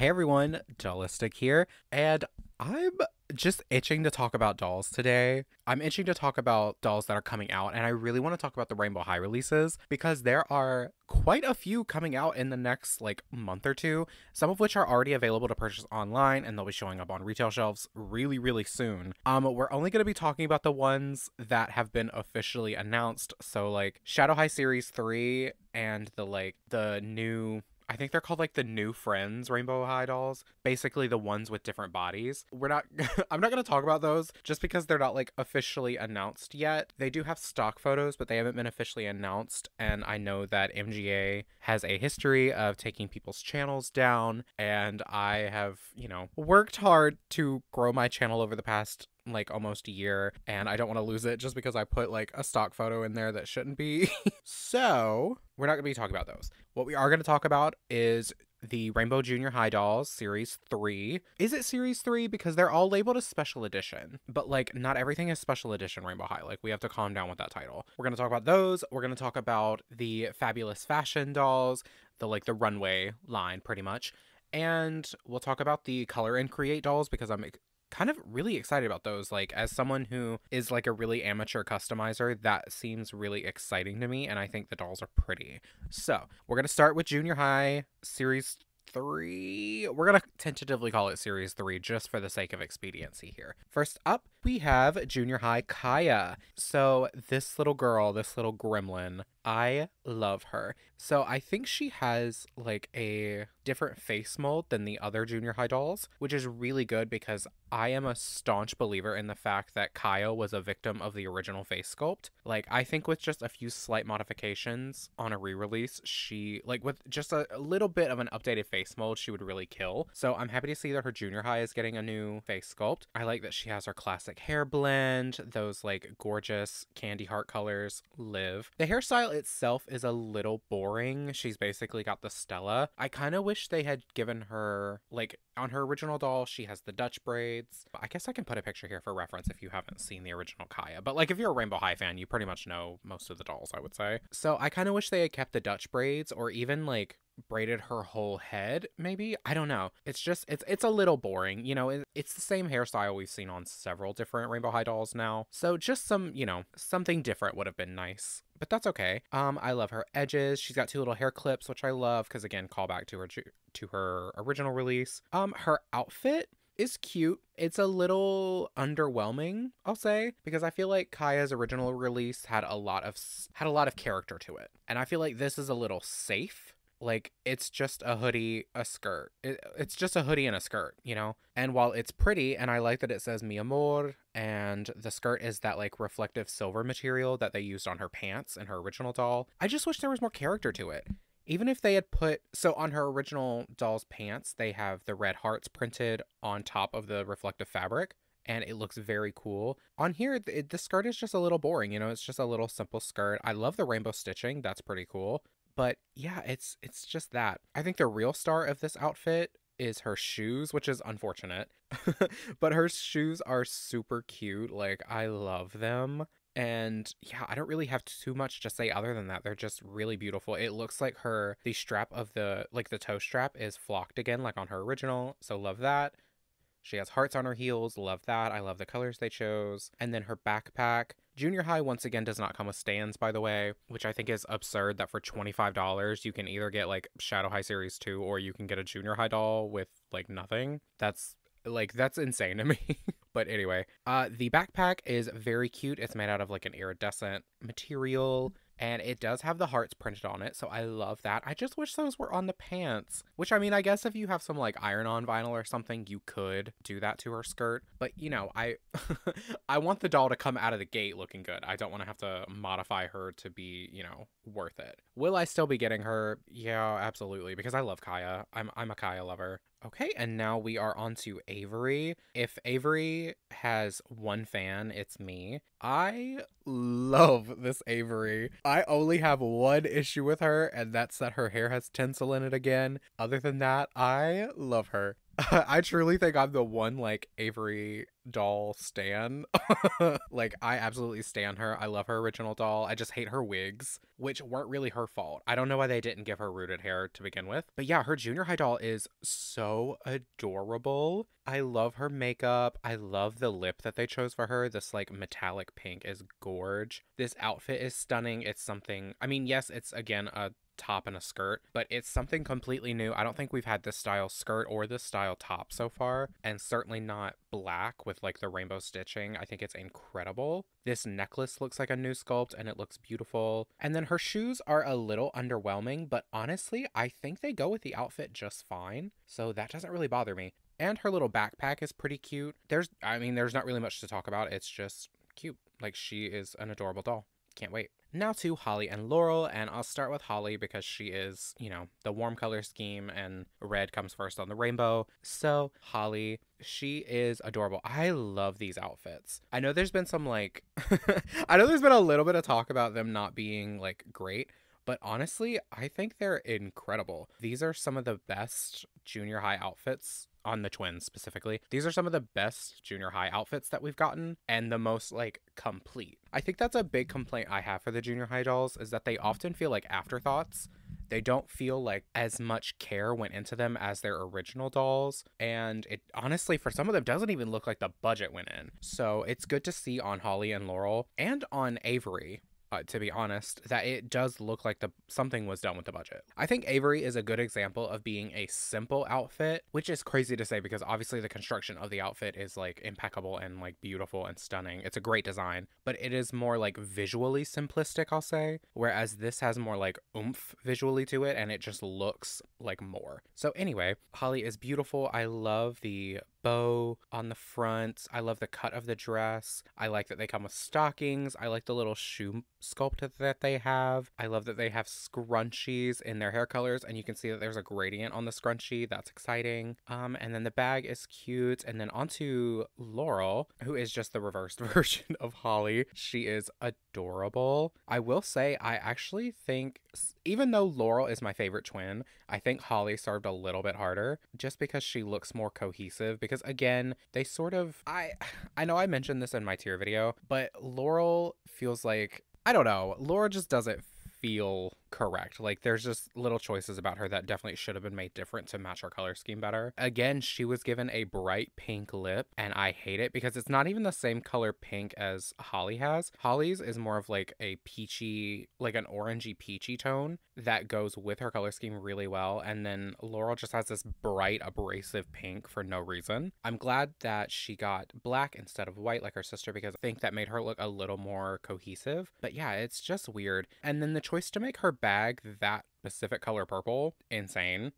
Hey everyone, Dollistic here, and I'm just itching to talk about dolls today. I'm itching to talk about dolls that are coming out, and I really want to talk about the Rainbow High releases because there are quite a few coming out in the next like month or two, some of which are already available to purchase online and they'll be showing up on retail shelves really, really soon. Um, we're only going to be talking about the ones that have been officially announced. So, like Shadow High Series 3 and the like the new I think they're called like the new friends Rainbow High dolls. Basically the ones with different bodies. We're not I'm not going to talk about those just because they're not like officially announced yet. They do have stock photos, but they haven't been officially announced and I know that MGA has a history of taking people's channels down and I have, you know, worked hard to grow my channel over the past like almost a year and I don't want to lose it just because I put like a stock photo in there that shouldn't be. so, we're not going to be talking about those. What we are going to talk about is the Rainbow Junior High Dolls Series 3. Is it Series 3? Because they're all labeled as Special Edition, but like not everything is Special Edition Rainbow High. Like we have to calm down with that title. We're going to talk about those. We're going to talk about the Fabulous Fashion dolls, the like the runway line pretty much. And we'll talk about the color and create dolls because I'm kind of really excited about those. Like, as someone who is like a really amateur customizer, that seems really exciting to me. And I think the dolls are pretty. So, we're going to start with Junior High Series three. We're going to tentatively call it series three just for the sake of expediency here. First up, we have junior high Kia. So, this little girl, this little gremlin, I love her. So, I think she has like a different face mold than the other junior high dolls, which is really good because I am a staunch believer in the fact that Kia was a victim of the original face sculpt. Like, I think with just a few slight modifications on a re release, she, like, with just a, a little bit of an updated face mold, she would really kill. So, I'm happy to see that her junior high is getting a new face sculpt. I like that she has her classic hair blend, those like gorgeous candy heart colors live. The hairstyle itself is a little boring. She's basically got the Stella. I kind of wish they had given her like on her original doll, she has the Dutch braids. I guess I can put a picture here for reference if you haven't seen the original Kia. But like if you're a Rainbow High fan, you pretty much know most of the dolls, I would say. So I kind of wish they had kept the Dutch braids or even like braided her whole head maybe? I don't know. It's just it's it's a little boring you know it, it's the same hairstyle we've seen on several different rainbow high dolls now. So just some you know something different would have been nice. But that's okay. Um i love her edges. She's got two little hair clips which i love because again call back to her to her original release. Um her outfit is cute. It's a little underwhelming, I'll say, because I feel like Kia's original release had a lot of had a lot of character to it. And I feel like this is a little safe like it's just a hoodie a skirt it, it's just a hoodie and a skirt you know and while it's pretty and i like that it says mi amor and the skirt is that like reflective silver material that they used on her pants in her original doll i just wish there was more character to it even if they had put so on her original doll's pants they have the red hearts printed on top of the reflective fabric and it looks very cool. On here, the, the skirt is just a little boring, you know, it's just a little simple skirt. I love the rainbow stitching, that's pretty cool. But yeah, it's it's just that. I think the real star of this outfit is her shoes, which is unfortunate. but her shoes are super cute. Like I love them. And yeah, I don't really have too much to say other than that. They're just really beautiful. It looks like her the strap of the like the toe strap is flocked again like on her original. So love that. She has hearts on her heels. Love that. I love the colors they chose. And then her backpack. Junior high, once again, does not come with stands, by the way, which I think is absurd that for $25, you can either get like Shadow High Series 2 or you can get a junior high doll with like nothing. That's like, that's insane to me. but anyway, uh, the backpack is very cute. It's made out of like an iridescent material and it does have the hearts printed on it so i love that. I just wish those were on the pants which i mean i guess if you have some like iron on vinyl or something you could do that to her skirt but you know i i want the doll to come out of the gate looking good. I don't want to have to modify her to be you know worth it. Will i still be getting her? Yeah absolutely because i love kia. I'm, I'm a kia lover Okay, and now we are on to Avery. If Avery has one fan, it's me. I love this Avery. I only have one issue with her, and that's that her hair has tinsel in it again. Other than that, I love her. I truly think I'm the one like Avery doll stan. like I absolutely stan her. I love her original doll. I just hate her wigs, which weren't really her fault. I don't know why they didn't give her rooted hair to begin with. But yeah, her junior high doll is so adorable. I love her makeup. I love the lip that they chose for her. This like metallic pink is gorge. This outfit is stunning. It's something I mean, yes, it's again a top and a skirt, but it's something completely new. I don't think we've had this style skirt or this style top so far, and certainly not black with like the rainbow stitching. I think it's incredible. This necklace looks like a new sculpt and it looks beautiful. And then her shoes are a little underwhelming, but honestly, I think they go with the outfit just fine. So that doesn't really bother me. And her little backpack is pretty cute. There's, I mean, there's not really much to talk about. It's just cute. Like she is an adorable doll. Can't wait. Now to Holly and Laurel, and I'll start with Holly because she is, you know, the warm color scheme and red comes first on the rainbow. So, Holly, she is adorable. I love these outfits. I know there's been some like, I know there's been a little bit of talk about them not being like great, but honestly, I think they're incredible. These are some of the best junior high outfits on the twins specifically. These are some of the best junior high outfits that we've gotten and the most like complete. I think that's a big complaint I have for the junior high dolls is that they often feel like afterthoughts. They don't feel like as much care went into them as their original dolls. And it honestly, for some of them, doesn't even look like the budget went in. So it's good to see on Holly and Laurel and on Avery uh, to be honest, that it does look like the something was done with the budget. I think Avery is a good example of being a simple outfit, which is crazy to say because obviously the construction of the outfit is like impeccable and like beautiful and stunning. It's a great design, but it is more like visually simplistic, I'll say, whereas this has more like oomph visually to it and it just looks like more. So anyway, Holly is beautiful. I love the bow on the front. I love the cut of the dress. I like that they come with stockings. I like the little shoe sculpt that they have. I love that they have scrunchies in their hair colors and you can see that there's a gradient on the scrunchie. That's exciting. Um and then the bag is cute and then onto Laurel, who is just the reversed version of Holly. She is adorable. I will say I actually think even though Laurel is my favorite twin, I think Holly served a little bit harder just because she looks more cohesive because again, they sort of I I know I mentioned this in my tier video, but Laurel feels like I don't know. Laura just doesn't feel correct. Like there's just little choices about her that definitely should have been made different to match her color scheme better. Again, she was given a bright pink lip and I hate it because it's not even the same color pink as Holly has. Holly's is more of like a peachy, like an orangey peachy tone that goes with her color scheme really well. And then Laurel just has this bright abrasive pink for no reason. I'm glad that she got black instead of white like her sister because I think that made her look a little more cohesive. But yeah, it's just weird. And then the choice to make her bag that specific color purple, insane.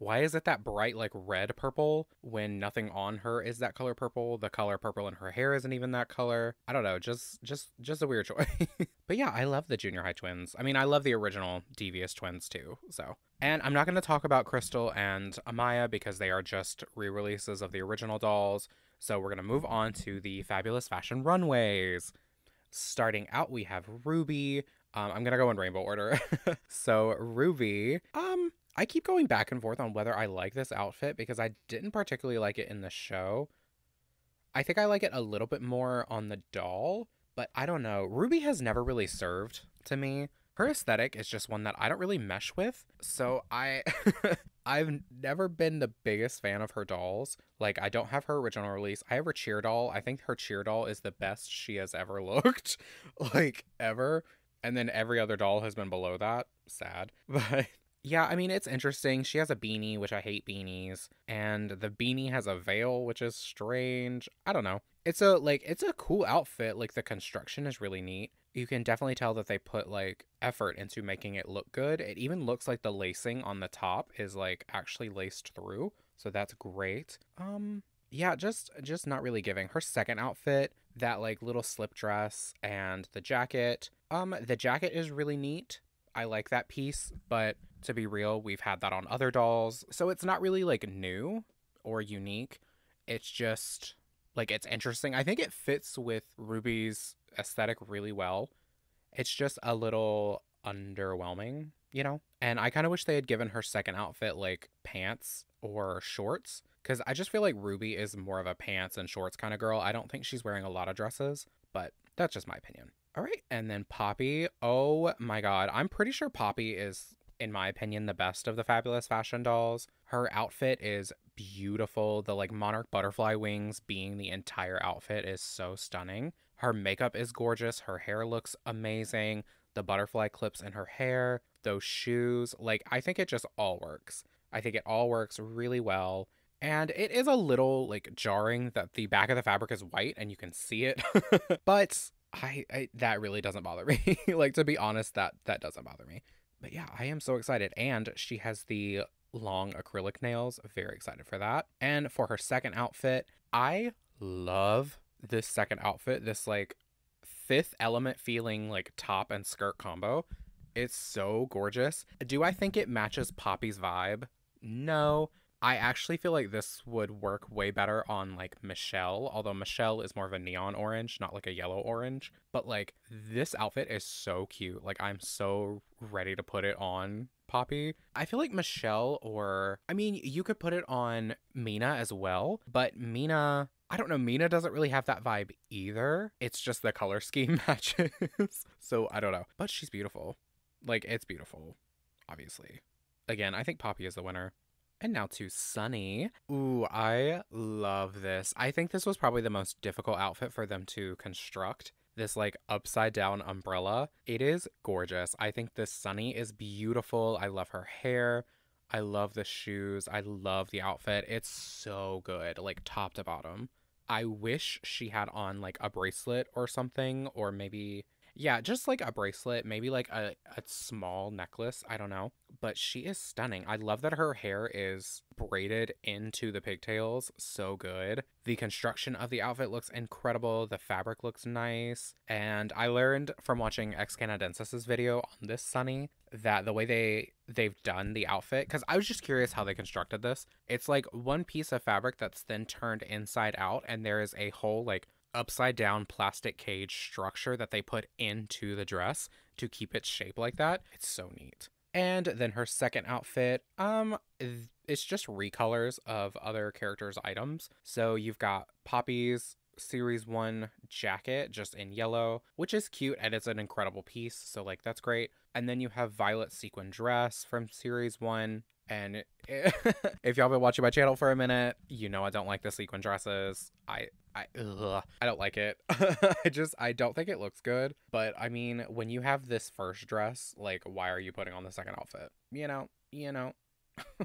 Why is it that bright, like red purple, when nothing on her is that color purple? The color purple in her hair isn't even that color. I don't know, just just just a weird choice. but yeah, I love the junior high twins. I mean, I love the original Devious twins too. So, and I'm not going to talk about Krystal and Amaya because they are just re-releases of the original dolls. So we're going to move on to the fabulous fashion runways. Starting out, we have Ruby, um, I'm gonna go in rainbow order. so Ruby, um, I keep going back and forth on whether I like this outfit because I didn't particularly like it in the show. I think I like it a little bit more on the doll, but I don't know. Ruby has never really served to me. Her aesthetic is just one that I don't really mesh with. So I I've never been the biggest fan of her dolls. Like I don't have her original release. I have her cheer doll. I think her cheer doll is the best she has ever looked. like ever and then every other doll has been below that. Sad. But yeah, I mean, it's interesting. She has a beanie, which I hate beanies, and the beanie has a veil, which is strange. I don't know. It's a like it's a cool outfit. Like the construction is really neat. You can definitely tell that they put like effort into making it look good. It even looks like the lacing on the top is like actually laced through. So that's great. Um yeah, just just not really giving. Her second outfit, that like little slip dress and the jacket. Um the jacket is really neat. I like that piece, but to be real, we've had that on other dolls. So it's not really like new or unique. It's just like it's interesting. I think it fits with Ruby's aesthetic really well. It's just a little underwhelming you know? And I kind of wish they had given her second outfit like pants or shorts because I just feel like Ruby is more of a pants and shorts kind of girl. I don't think she's wearing a lot of dresses, but that's just my opinion. All right. And then Poppy. Oh my God. I'm pretty sure Poppy is, in my opinion, the best of the fabulous fashion dolls. Her outfit is beautiful. The like monarch butterfly wings being the entire outfit is so stunning. Her makeup is gorgeous. Her hair looks amazing. The butterfly clips in her hair, those shoes. Like, I think it just all works. I think it all works really well. And it is a little like jarring that the back of the fabric is white and you can see it. but I, I that really doesn't bother me. like to be honest, that that doesn't bother me. But yeah, I am so excited. And she has the long acrylic nails. Very excited for that. And for her second outfit, I love this second outfit. This like fifth element feeling like top and skirt combo. It's so gorgeous. Do I think it matches Poppy's vibe? No, I actually feel like this would work way better on like Michelle, although Michelle is more of a neon orange, not like a yellow orange. But like this outfit is so cute. Like I'm so ready to put it on Poppy. I feel like Michelle or I mean, you could put it on Mina as well, but Mina I don't know, Mina doesn't really have that vibe either. It's just the color scheme matches. so I don't know. But she's beautiful. Like it's beautiful, obviously. Again, I think Poppy is the winner. And now to Sunny. Ooh, I love this. I think this was probably the most difficult outfit for them to construct. This like upside down umbrella. It is gorgeous. I think this Sunny is beautiful. I love her hair. I love the shoes. I love the outfit. It's so good, like top to bottom. I wish she had on like a bracelet or something, or maybe yeah, just like a bracelet, maybe like a, a small necklace. I don't know. But she is stunning. I love that her hair is braided into the pigtails. So good. The construction of the outfit looks incredible. The fabric looks nice. And I learned from watching X Canadensis's video on this Sunny that the way they they've done the outfit because i was just curious how they constructed this it's like one piece of fabric that's then turned inside out and there is a whole like upside down plastic cage structure that they put into the dress to keep its shape like that. It's so neat. And then her second outfit, um, it's just recolors of other characters' items. So you've got Poppy's series one jacket just in yellow, which is cute and it's an incredible piece. So, like, that's great. And then you have Violet sequin dress from series one. And it, it, if y'all been watching my channel for a minute, you know I don't like the sequin dresses. I I ugh, I don't like it. I just I don't think it looks good. But I mean, when you have this first dress, like why are you putting on the second outfit? You know, you know.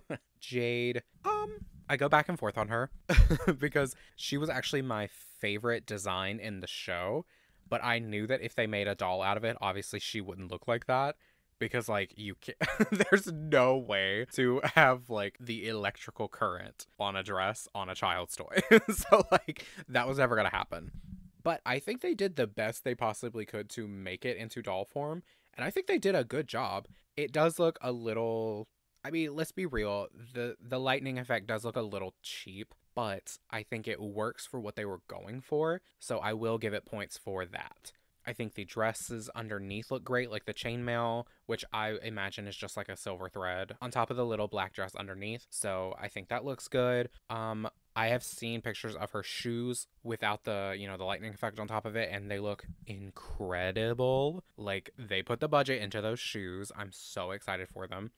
Jade. Um, I go back and forth on her because she was actually my favorite design in the show, but I knew that if they made a doll out of it, obviously she wouldn't look like that because like you can there's no way to have like the electrical current on a dress on a child's toy. So like that was never gonna happen. But i think they did the best they possibly could to make it into doll form and i think they did a good job. It does look a little i mean let's be real the the lightning effect does look a little cheap but i think it works for what they were going for so i will give it points for that I think the dresses underneath look great, like the chainmail, which I imagine is just like a silver thread on top of the little black dress underneath. So I think that looks good. Um, I have seen pictures of her shoes without the, you know, the lightning effect on top of it, and they look incredible. Like they put the budget into those shoes. I'm so excited for them.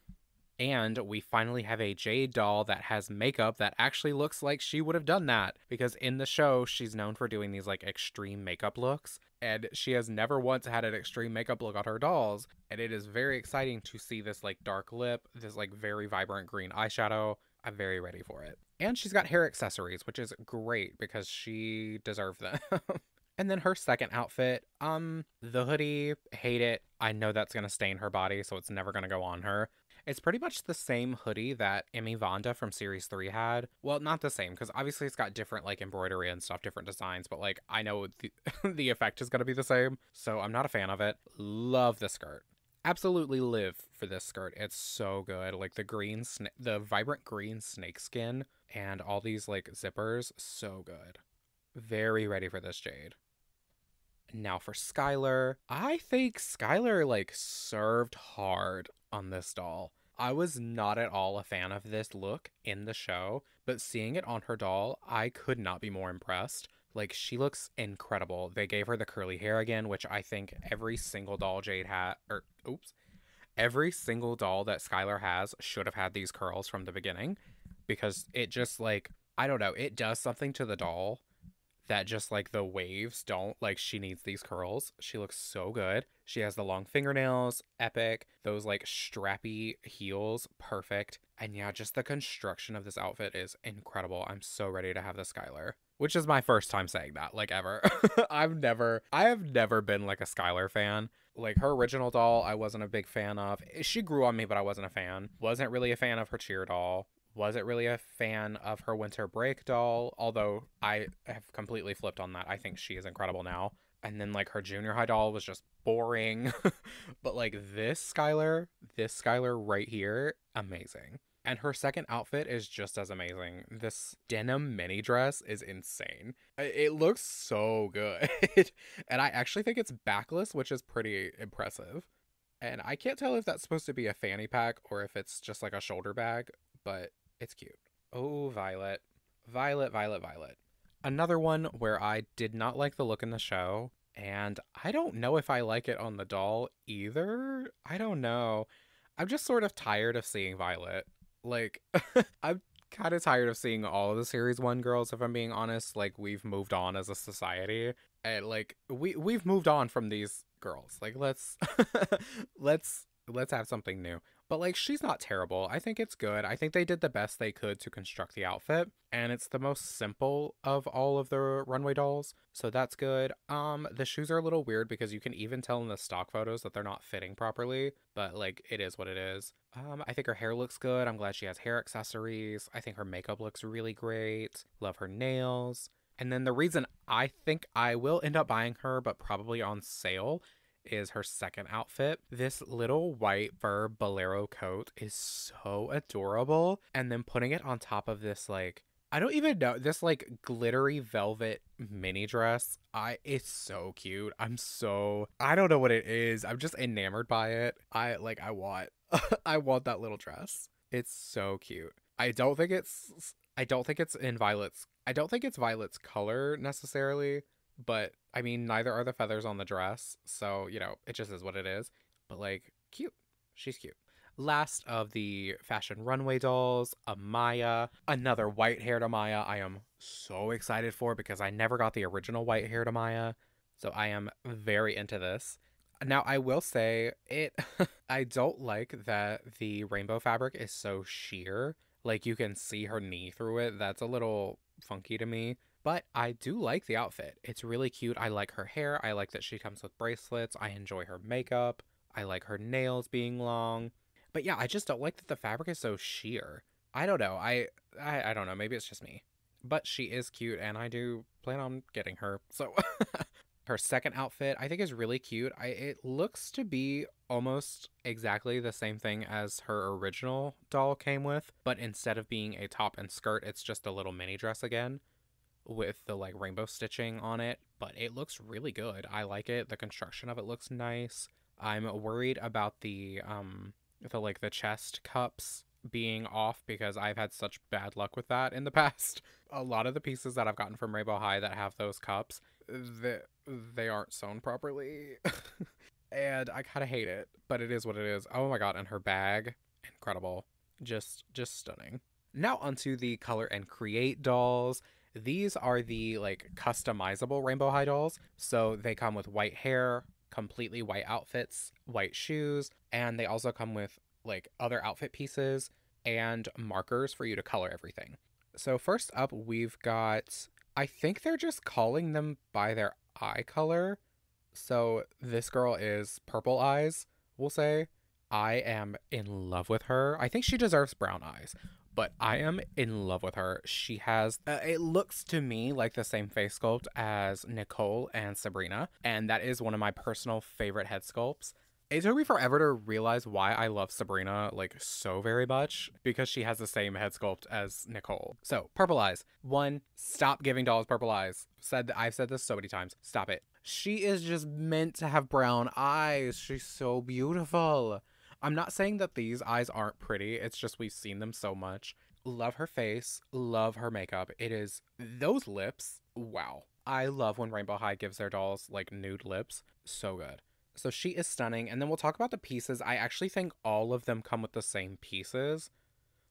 And we finally have a Jade doll that has makeup that actually looks like she would have done that. Because in the show, she's known for doing these like extreme makeup looks. And she has never once had an extreme makeup look on her dolls. And it is very exciting to see this like dark lip, this like very vibrant green eyeshadow. I'm very ready for it. And she's got hair accessories, which is great because she deserved them. And then her second outfit, um, the hoodie, hate it. I know that's gonna stain her body, so it's never gonna go on her. It's pretty much the same hoodie that Emi Vanda from Series 3 had. Well, not the same, because obviously it's got different like embroidery and stuff, different designs, but like I know the, the effect is going to be the same. So I'm not a fan of it. Love the skirt. Absolutely live for this skirt. It's so good. Like the green, sna- the vibrant green snake skin and all these like zippers. So good. Very ready for this Jade. Now for Skyler, I think Skyler like served hard on this doll. I was not at all a fan of this look in the show, but seeing it on her doll, I could not be more impressed. Like, she looks incredible. They gave her the curly hair again, which I think every single doll Jade had, or, er, oops, every single doll that Skyler has should have had these curls from the beginning because it just, like, I don't know, it does something to the doll that just like the waves don't like she needs these curls. She looks so good. She has the long fingernails epic those like strappy heels perfect. And yeah just the construction of this outfit is incredible. I'm so ready to have the skyler which is my first time saying that like ever. I've never i have never been like a skyler fan. Like her original doll i wasn't a big fan of. She grew on me but i wasn't a fan. Wasn't really a fan of her cheer doll wasn't really a fan of her winter break doll, although I have completely flipped on that. I think she is incredible now. And then like her junior high doll was just boring. but like this Skyler, this Skyler right here, amazing. And her second outfit is just as amazing. This denim mini dress is insane. It looks so good. and I actually think it's backless, which is pretty impressive. And I can't tell if that's supposed to be a fanny pack or if it's just like a shoulder bag, but it's cute. Oh, Violet. Violet, Violet, Violet. Another one where I did not like the look in the show, and I don't know if I like it on the doll either. I don't know. I'm just sort of tired of seeing Violet. Like, I'm kind of tired of seeing all of the series one girls if i'm being honest like we've moved on as a society and like we we've moved on from these girls like let's let's let's have something new but like she's not terrible. I think it's good. I think they did the best they could to construct the outfit and it's the most simple of all of the runway dolls. So that's good. Um the shoes are a little weird because you can even tell in the stock photos that they're not fitting properly, but like it is what it is. Um I think her hair looks good. I'm glad she has hair accessories. I think her makeup looks really great. Love her nails. And then the reason I think I will end up buying her, but probably on sale, is her second outfit. This little white fur bolero coat is so adorable. And then putting it on top of this, like, I don't even know this like glittery velvet mini dress. I it's so cute. I'm so I don't know what it is. I'm just enamored by it. I like I want I want that little dress. It's so cute. I don't think it's I don't think it's in Violet's I don't think it's Violet's color necessarily but I mean, neither are the feathers on the dress. So, you know, it just is what it is. But like, cute. She's cute. Last of the fashion runway dolls, Amaya. Another white haired Amaya I am so excited for because I never got the original white haired Amaya. So I am very into this. Now, I will say it, I don't like that the rainbow fabric is so sheer. Like you can see her knee through it. That's a little funky to me. But I do like the outfit. It's really cute. I like her hair. I like that she comes with bracelets. I enjoy her makeup. I like her nails being long. But yeah, I just don't like that the fabric is so sheer. I don't know. I I, I don't know. Maybe it's just me. But she is cute and I do plan on getting her. So her second outfit I think is really cute. I it looks to be almost exactly the same thing as her original doll came with, but instead of being a top and skirt, it's just a little mini dress again with the like rainbow stitching on it, but it looks really good. I like it. The construction of it looks nice. I'm worried about the um the like the chest cups being off because I've had such bad luck with that in the past. A lot of the pieces that I've gotten from Rainbow High that have those cups, they, they aren't sewn properly. and I kind of hate it, but it is what it is. Oh my god, and her bag, incredible. Just just stunning. Now onto the color and create dolls. These are the like customizable Rainbow High dolls. So they come with white hair, completely white outfits, white shoes, and they also come with like other outfit pieces and markers for you to color everything. So first up, we've got I think they're just calling them by their eye color. So this girl is purple eyes, we'll say. I am in love with her. I think she deserves brown eyes but I am in love with her. She has, uh, it looks to me like the same face sculpt as Nicole and Sabrina, and that is one of my personal favorite head sculpts. It took me forever to realize why I love Sabrina like so very much because she has the same head sculpt as Nicole. So, purple eyes. One, stop giving dolls purple eyes. Said I've said this so many times. Stop it. She is just meant to have brown eyes. She's so beautiful. I'm not saying that these eyes aren't pretty, it's just we've seen them so much. Love her face, love her makeup. It is those lips, wow. I love when Rainbow High gives their dolls like nude lips. So good. So she is stunning. And then we'll talk about the pieces. I actually think all of them come with the same pieces.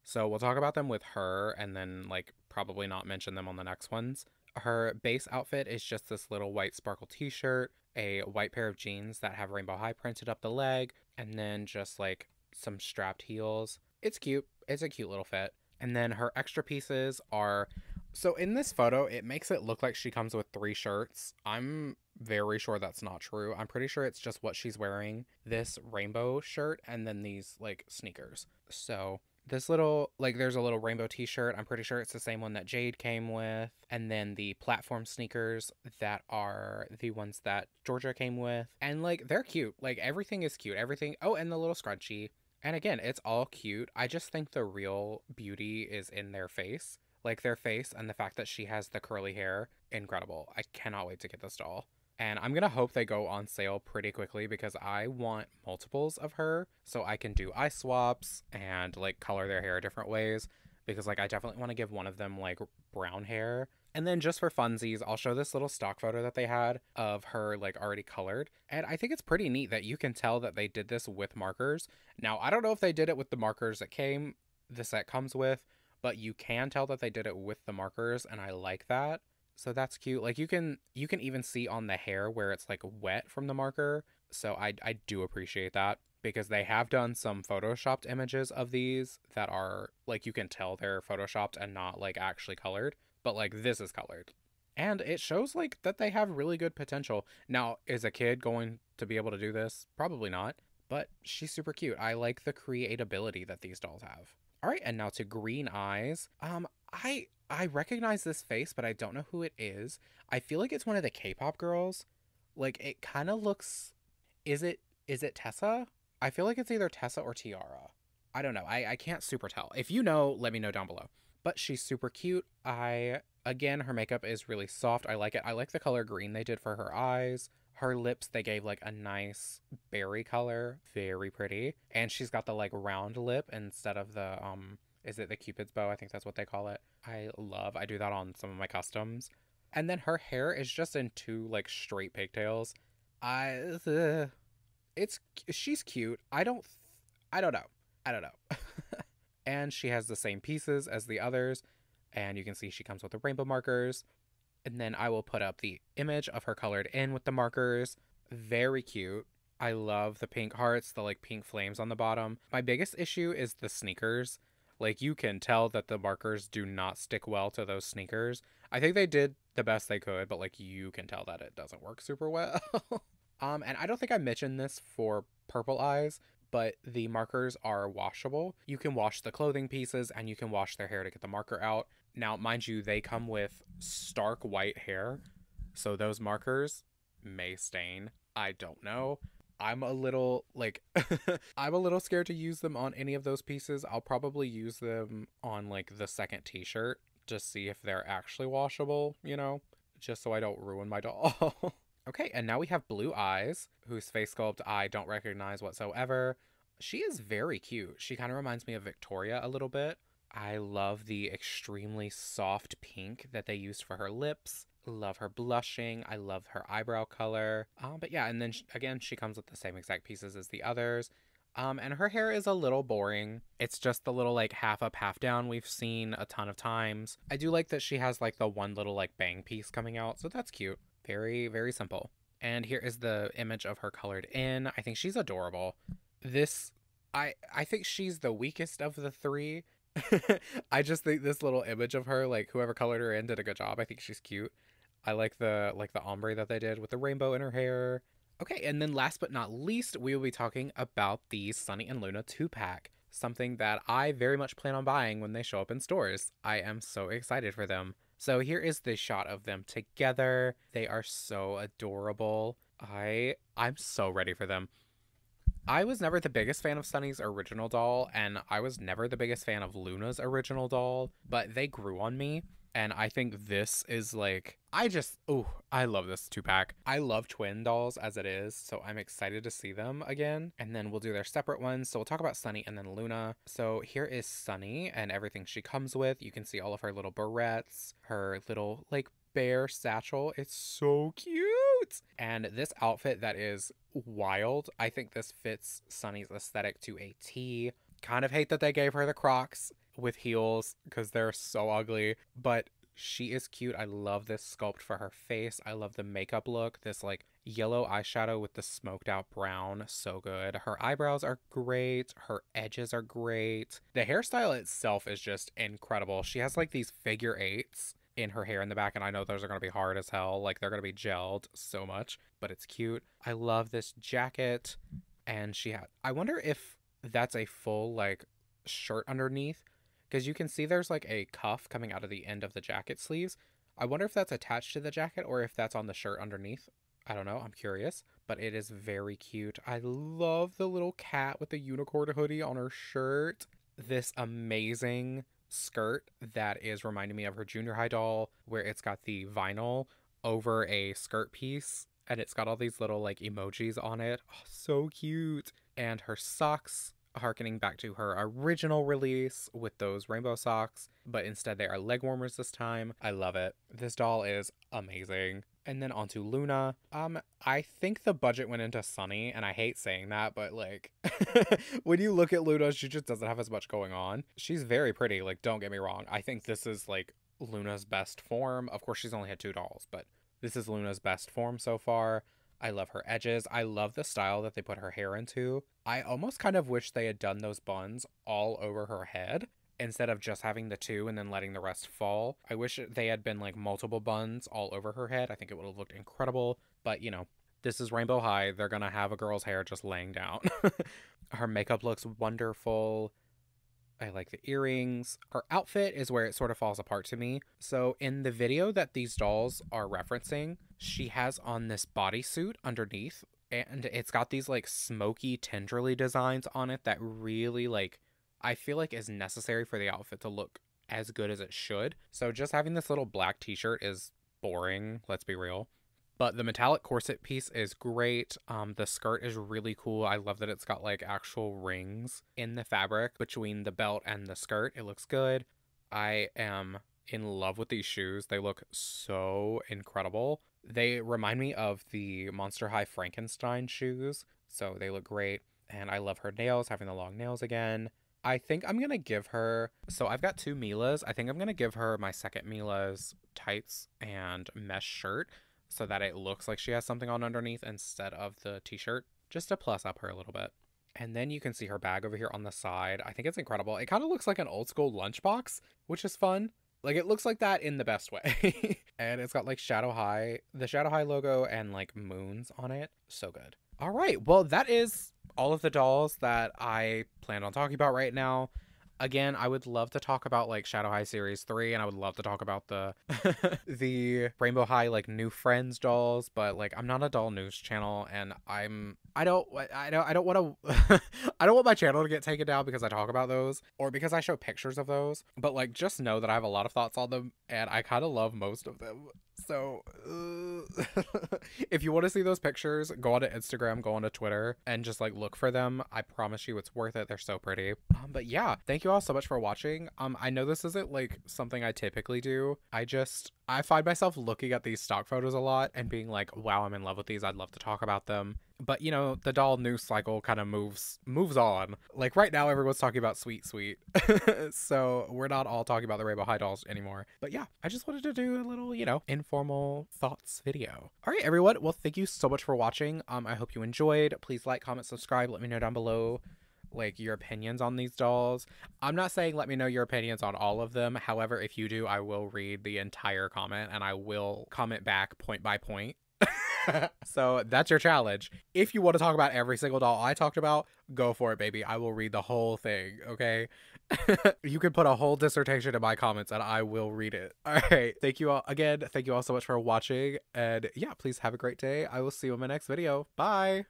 So we'll talk about them with her and then like probably not mention them on the next ones. Her base outfit is just this little white sparkle t shirt, a white pair of jeans that have Rainbow High printed up the leg, and then just like some strapped heels. It's cute. It's a cute little fit. And then her extra pieces are so in this photo, it makes it look like she comes with three shirts. I'm very sure that's not true. I'm pretty sure it's just what she's wearing this rainbow shirt and then these like sneakers. So this little like there's a little rainbow t-shirt. I'm pretty sure it's the same one that jade came with. And then the platform sneakers that are the ones that georgia came with. And like they're cute. Like everything is cute. Everything oh and the little scrunchie. And again it's all cute. I just think the real beauty is in their face. Like their face and the fact that she has the curly hair incredible. I cannot wait to get this doll and I'm gonna hope they go on sale pretty quickly because I want multiples of her so I can do eye swaps and like color their hair different ways because like I definitely want to give one of them like brown hair. And then just for funsies, I'll show this little stock photo that they had of her like already colored. And I think it's pretty neat that you can tell that they did this with markers. Now, I don't know if they did it with the markers that came the set comes with, but you can tell that they did it with the markers and I like that so that's cute like you can you can even see on the hair where it's like wet from the marker so i i do appreciate that because they have done some photoshopped images of these that are like you can tell they're photoshopped and not like actually colored but like this is colored. And it shows like that they have really good potential. Now is a kid going to be able to do this? Probably not but she's super cute. I like the creatability that these dolls have all right and now to green eyes um i I recognize this face, but I don't know who it is. I feel like it's one of the K-pop girls. Like it kind of looks is it is it Tessa? I feel like it's either Tessa or T-ara. I don't know. I I can't super tell. If you know, let me know down below. But she's super cute. I again, her makeup is really soft. I like it. I like the color green they did for her eyes. Her lips, they gave like a nice berry color, very pretty. And she's got the like round lip instead of the um is it the Cupid's bow? I think that's what they call it. I love. I do that on some of my customs. And then her hair is just in two like straight pigtails. I uh, it's she's cute. I don't I don't know. I don't know. and she has the same pieces as the others and you can see she comes with the rainbow markers. And then I will put up the image of her colored in with the markers. Very cute. I love the pink hearts, the like pink flames on the bottom. My biggest issue is the sneakers. Like you can tell that the markers do not stick well to those sneakers. I think they did the best they could, but like you can tell that it doesn't work super well. um and I don't think I mentioned this for purple eyes, but the markers are washable. You can wash the clothing pieces and you can wash their hair to get the marker out. Now, mind you, they come with stark white hair, so those markers may stain. I don't know. I'm a little like I'm a little scared to use them on any of those pieces. I'll probably use them on like the second t-shirt to see if they're actually washable, you know, just so I don't ruin my doll. Okay, and now we have Blue Eyes, whose face sculpt I don't recognize whatsoever. She is very cute. She kind of reminds me of Victoria a little bit. I love the extremely soft pink that they used for her lips love her blushing. I love her eyebrow color. Um, but yeah, and then again, she comes with the same exact pieces as the others. Um, and her hair is a little boring. It's just the little like half up, half down we've seen a ton of times. I do like that she has like the one little like bang piece coming out, so that's cute. Very, very simple. And here is the image of her colored in. I think she's adorable. This, I, I think she's the weakest of the three. I just think this little image of her, like whoever colored her in, did a good job. I think she's cute. I like the like the ombre that they did with the rainbow in her hair. Okay, and then last but not least, we will be talking about the Sunny and Luna 2-pack, something that I very much plan on buying when they show up in stores. I am so excited for them. So here is the shot of them together. They are so adorable. I I'm so ready for them. I was never the biggest fan of Sunny's original doll, and I was never the biggest fan of Luna's original doll, but they grew on me And I think this is like, I just, oh, I love this two pack. I love twin dolls as it is. So I'm excited to see them again. And then we'll do their separate ones. So we'll talk about Sunny and then Luna. So here is Sunny and everything she comes with. You can see all of her little barrettes, her little like bear satchel. It's so cute. And this outfit that is wild. I think this fits Sunny's aesthetic to a T. Kind of hate that they gave her the Crocs with heels because they're so ugly, but she is cute. I love this sculpt for her face. I love the makeup look. This like yellow eyeshadow with the smoked out brown. So good. Her eyebrows are great. Her edges are great. The hairstyle itself is just incredible. She has like these figure eights in her hair in the back and I know those are going to be hard as hell. Like they're going to be gelled so much, but it's cute. I love this jacket and she had I wonder if that's a full like shirt underneath because you can see there's like a cuff coming out of the end of the jacket sleeves. I wonder if that's attached to the jacket or if that's on the shirt underneath. I don't know. I'm curious, but it is very cute. I love the little cat with the unicorn hoodie on her shirt. This amazing skirt that is reminding me of her junior high doll, where it's got the vinyl over a skirt piece and it's got all these little like emojis on it. Oh, so cute. And her socks harkening back to her original release with those rainbow socks, but instead they are leg warmers this time. I love it. This doll is amazing. And then onto Luna. Um, I think the budget went into Sunny, and I hate saying that, but like when you look at Luna, she just doesn't have as much going on. She's very pretty, like, don't get me wrong. I think this is like Luna's best form. Of course, she's only had two dolls, but this is Luna's best form so far. I love her edges. I love the style that they put her hair into. I almost kind of wish they had done those buns all over her head instead of just having the two and then letting the rest fall. I wish they had been like multiple buns all over her head. I think it would have looked incredible. But you know, this is Rainbow High. They're gonna have a girl's hair just laying down. her makeup looks wonderful. I like the earrings. Her outfit is where it sort of falls apart to me. So, in the video that these dolls are referencing, she has on this bodysuit underneath, and it's got these like smoky, tenderly designs on it that really, like, I feel like is necessary for the outfit to look as good as it should. So, just having this little black t shirt is boring, let's be real. But the metallic corset piece is great. Um, the skirt is really cool. I love that it's got like actual rings in the fabric between the belt and the skirt. It looks good. I am in love with these shoes. They look so incredible. They remind me of the Monster High Frankenstein shoes. So they look great. And I love her nails, having the long nails again. I think I'm gonna give her. So I've got two Mila's. I think I'm gonna give her my second Mila's tights and mesh shirt so that it looks like she has something on underneath instead of the t-shirt just to plus up her a little bit. And then you can see her bag over here on the side. I think it's incredible. It kind of looks like an old school lunchbox, which is fun. Like it looks like that in the best way. and it's got like Shadow High, the Shadow High logo and like moons on it. So good. All right. Well, that is all of the dolls that I plan on talking about right now again, I would love to talk about like Shadow High Series 3 and I would love to talk about the the Rainbow High like new friends dolls, but like I'm not a doll news channel and I'm I don't I don't I don't want to I don't want my channel to get taken down because I talk about those or because I show pictures of those, but like just know that I have a lot of thoughts on them and I kind of love most of them. So, uh, if you want to see those pictures, go on to Instagram, go on to Twitter, and just like look for them. I promise you it's worth it. They're so pretty. Um, but yeah, thank you all so much for watching. Um, I know this isn't like something I typically do. I just I find myself looking at these stock photos a lot and being like, wow, I'm in love with these. I'd love to talk about them. But you know, the doll news cycle kind of moves moves on. Like right now everyone's talking about Sweet Sweet. so we're not all talking about the Rainbow High dolls anymore. But yeah, I just wanted to do a little, you know, informal thoughts video. All right, everyone. Well, thank you so much for watching. Um, I hope you enjoyed. Please like, comment, subscribe. Let me know down below like your opinions on these dolls. I'm not saying let me know your opinions on all of them. However, if you do, I will read the entire comment and I will comment back point by point. so that's your challenge. If you want to talk about every single doll I talked about, go for it, baby. I will read the whole thing, okay? you can put a whole dissertation in my comments and I will read it. All right. Thank you all again. Thank you all so much for watching. And yeah, please have a great day. I will see you in my next video. Bye.